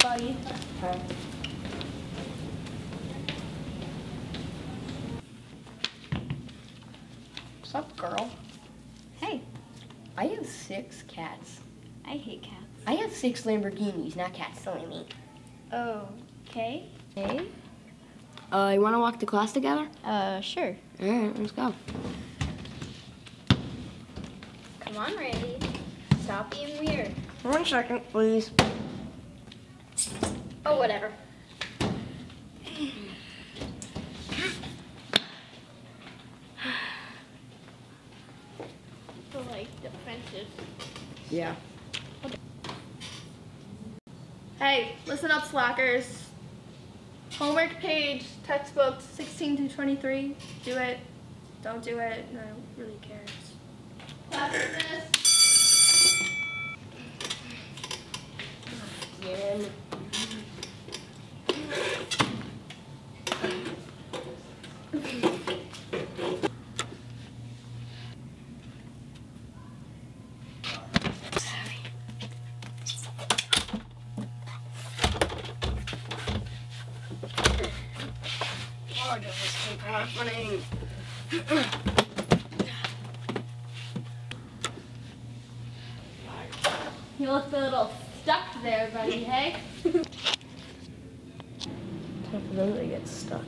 buddy. Okay. What's up, girl? Hey, I have six cats. I hate cats. I have six Lamborghinis, not cats, silly me. Okay. Hey? Uh, you want to walk to class together? Uh, sure. All right, let's go. Come on, Randy. Stop being weird. One second, please. Oh, whatever. So, like, defensive. Yeah. Hey, listen up, slackers. Homework page, textbooks 16 to 23. Do it. Don't do it. No one really cares. Class dismissed. Yeah. Why does this keep happening? You look a little stuck there, buddy, hey? Tough for them to get stuck.